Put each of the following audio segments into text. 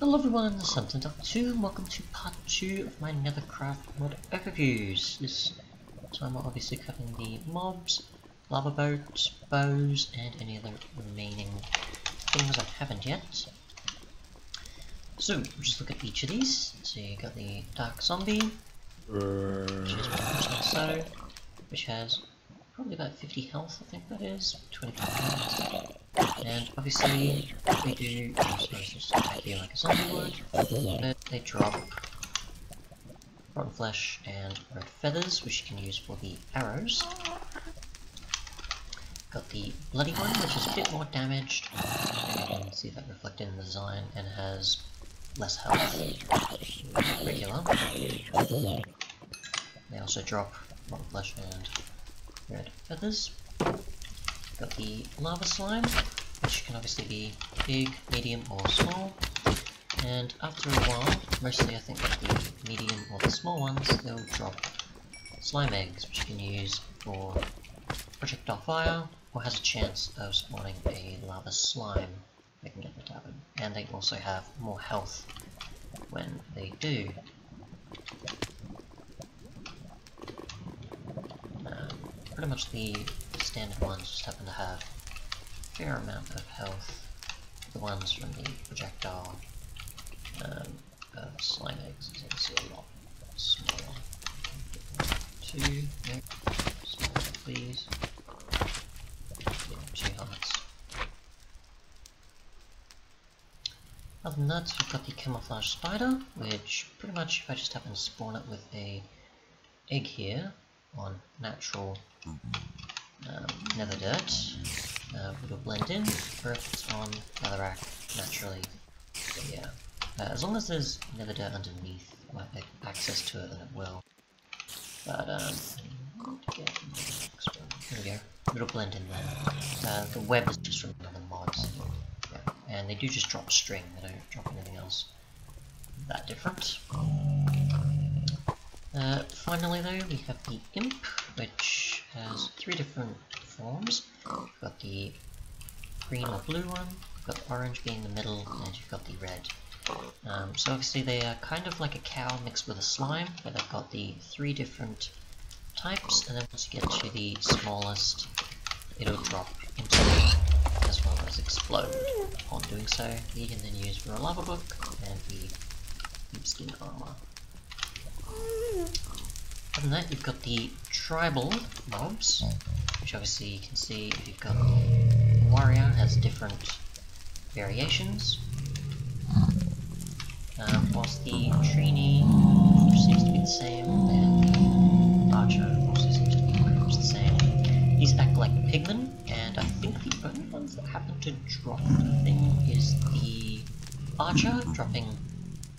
Hello everyone, this is Something2, and welcome to part 2 of my Nethercraft mod overviews. This time we're obviously covering the mobs, lava boats, bows, and any other remaining things I haven't yet. So, we'll just look at each of these. So you got the Dark Zombie, which is 100% so, which has probably about 50 health, I think that is, 25 health. And obviously, they do, I like a zombie would, but they drop rotten flesh and red feathers, which you can use for the arrows. Got the bloody one, which is a bit more damaged. You can see that reflected in the design, and has less health. Regular. They also drop rotten flesh and red feathers. Got the lava slime, which can obviously be big, medium, or small. And after a while, mostly I think the medium or the small ones, they'll drop slime eggs, which you can use for projectile fire, or has a chance of spawning a lava slime they can get the tavern. And they also have more health when they do. Um, pretty much the standard ones just happen to have fair amount of health. The ones from the projectile um, of slime eggs is obviously a lot smaller. Two, nope, smaller please. Yeah, two hearts. Other than that, we've got the camouflage spider, which pretty much if I just happen to spawn it with a egg here on natural um, nether dirt, uh, it'll blend in, if it's on netherrack naturally, yeah. Uh, as long as there's nether dirt underneath, like access to it, then it will. But um, there we go. It'll blend in there. Uh, the web is just from another mod, so, yeah. and they do just drop string. They don't drop anything else that different. Uh, finally though, we have the Imp, which has three different forms. You've got the green or blue one, you've got the orange being the middle, and you've got the red. Um, so obviously they are kind of like a cow mixed with a slime, where they've got the three different types, and then once you get to the smallest, it'll drop into as well as explode. On doing so, you can then use for a lava book and the skin armor. Other than that, you've got the tribal mobs, which obviously you can see if you've got warrior has different variations. Um, whilst the Trainee seems to be the same, and the Archer also seems to be pretty much the same. These act like pigmen, and I think the only ones that happen to drop anything is the Archer, dropping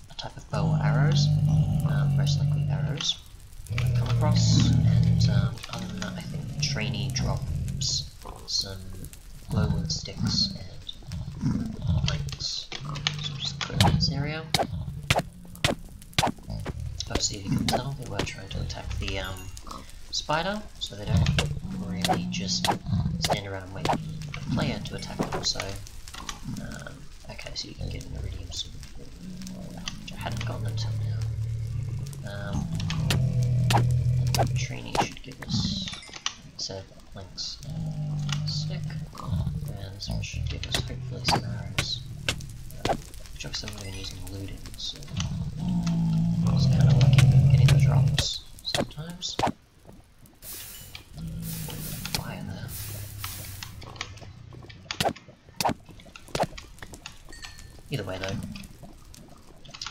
a type of bow or arrows, um, most likely arrows. Across, and um, other than that, I think the trainee drops some glowood sticks and planks. So just clear this area. Obviously, you can tell they were trying to attack the um, spider, so they don't really just stand around and wait for the player to attack them. So, um, okay, so you can get an neridium sword, which I hadn't gotten until now. Um, Trainee should give us set of links stick, and this one should give us hopefully some arrows. Which obviously I'm going to use in looting, so it's kind of lucky getting the drops sometimes. Either way though,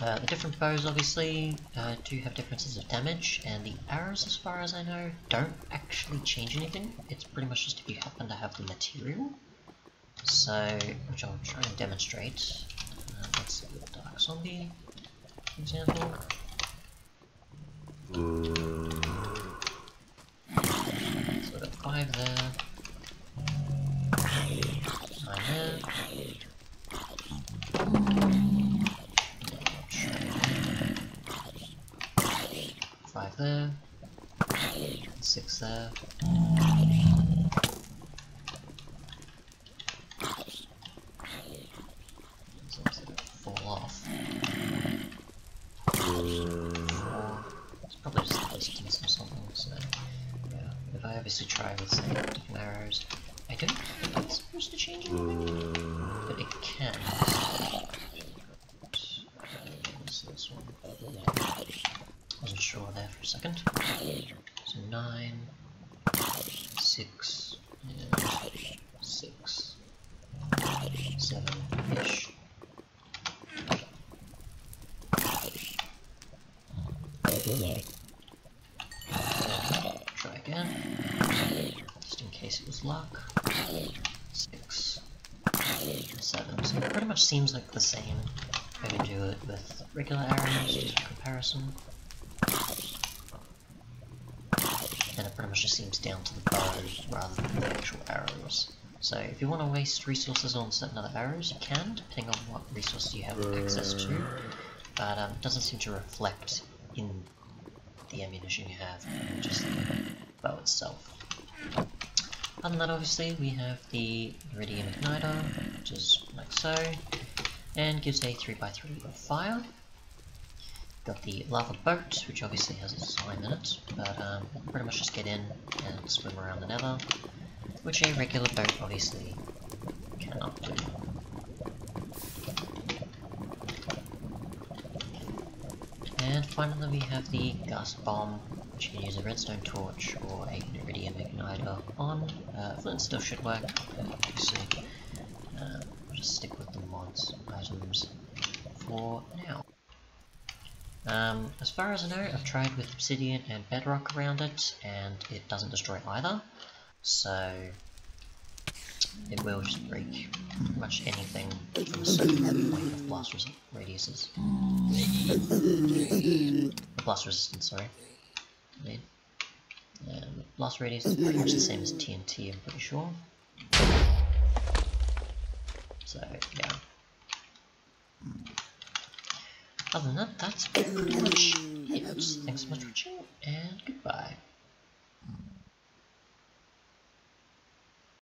uh, the different bows obviously uh, do have differences of damage, and the arrows, as far as I know, don't actually change anything. It's pretty much just if you happen to have the material. So, which I'll try and demonstrate. Uh, let's see, the Dark Zombie, for example. So I've got five there. so... obviously try with some arrows. I don't think it's supposed to change but it can. Wasn't sure there for a second. So nine, six, six, seven-ish. Try again, just in case it was luck. Six, seven. So it pretty much seems like the same. I can do it with regular arrows, just for comparison. It just seems down to the bows rather than the actual arrows. So if you want to waste resources on certain other arrows, you can, depending on what resources you have access to. But um, it doesn't seem to reflect in the ammunition you have, just the bow itself. Other than that, obviously, we have the Neridium Igniter, which is like so, and gives a 3x3 of fire. Got the lava boat, which obviously has a slime in it, but um, pretty much just get in and swim around the nether, which a regular boat obviously cannot do. And finally we have the ghast bomb, which you can use a redstone torch or a neridium igniter on. Uh, flint still should work, obviously. Uh, I'll just stick with the mods items for now. Um, as far as I know, I've tried with obsidian and bedrock around it, and it doesn't destroy either. So, it will just break pretty much anything from a certain point of blast res radiuses. blast resistance, sorry. Um, blast radius is pretty much the same as TNT, I'm pretty sure. So, yeah. Other than that, that's pretty much it. Thanks so much for watching, and goodbye.